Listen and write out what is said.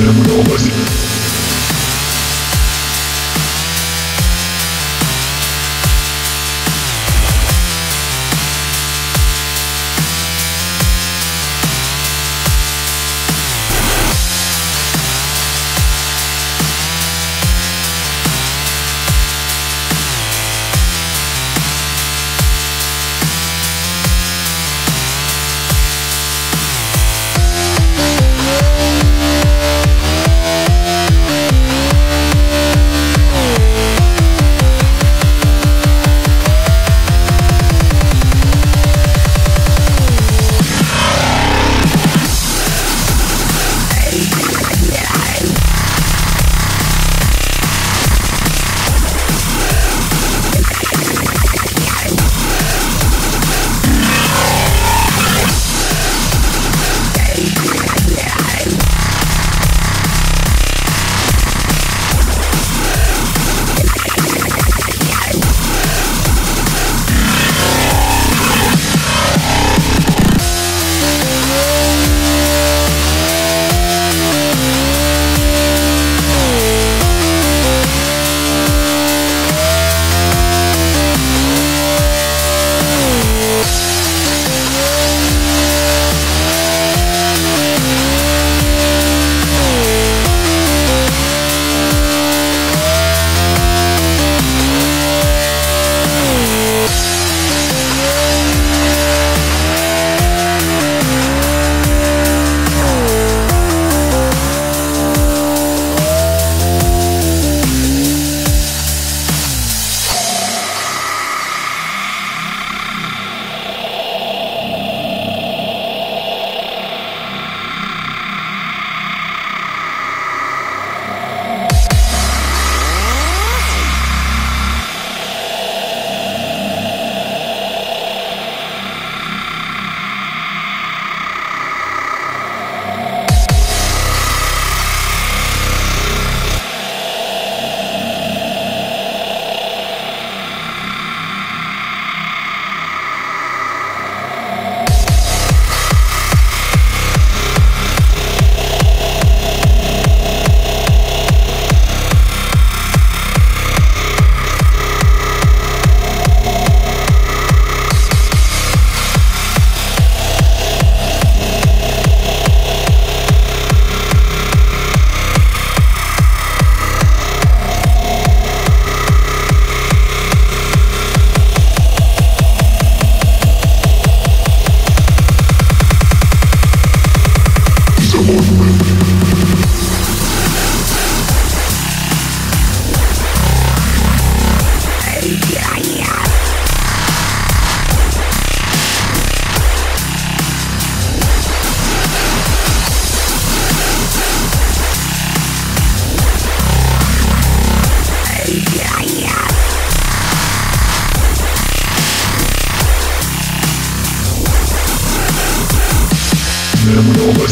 Never know Criminal